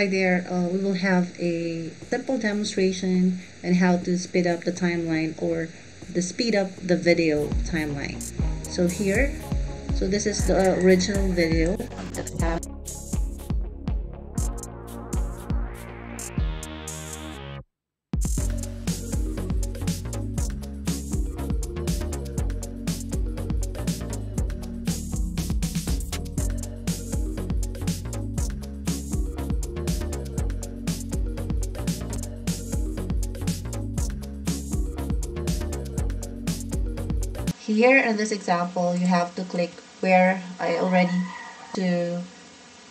Right there, uh, we will have a simple demonstration on how to speed up the timeline or the speed up the video timeline. So here, so this is the original video. Here in this example, you have to click where I already to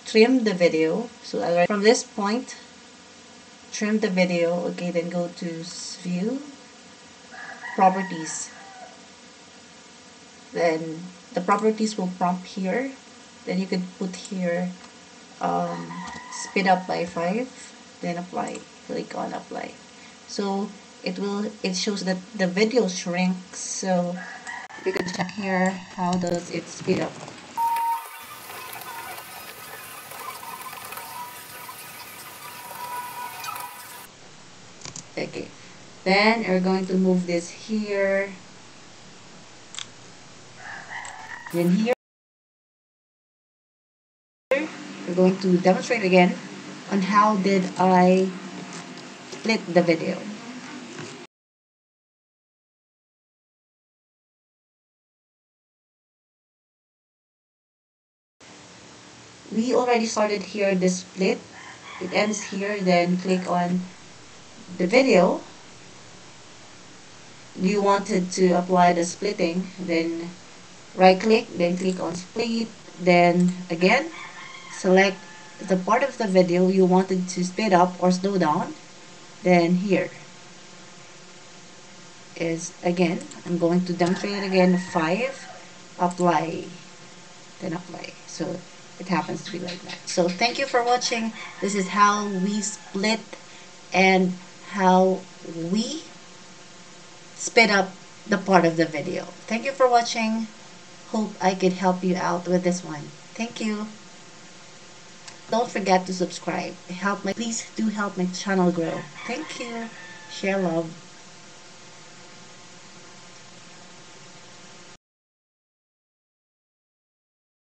trim the video. So I from this point, trim the video. Okay, then go to view, properties. Then the properties will prompt here. Then you could put here um, speed up by 5, then apply. Click on apply. So it will it shows that the video shrinks. So you can check here. How does it speed up okay. Then you're going to move this here. Then here. We're going to demonstrate again on how did I split the video we already started here the split. It ends here then click on the video. You wanted to apply the splitting then right click then click on split then again select the part of the video you wanted to speed up or slow down then here is again I'm going to demonstrate it again 5 apply then apply. So it happens to be like that. So thank you for watching. This is how we split and how we sped up the part of the video. Thank you for watching. Hope I could help you out with this one. Thank you. Don't forget to subscribe. Help my please do help my channel grow. Thank you. Share love.